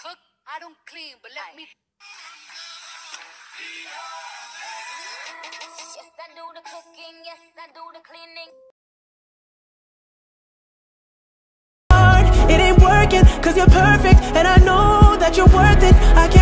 cook, I don't clean, but let me. Yes, I do the cooking. Yes, I do the cleaning. it ain't working, cause you're perfect, and I know that you're worth it. I can't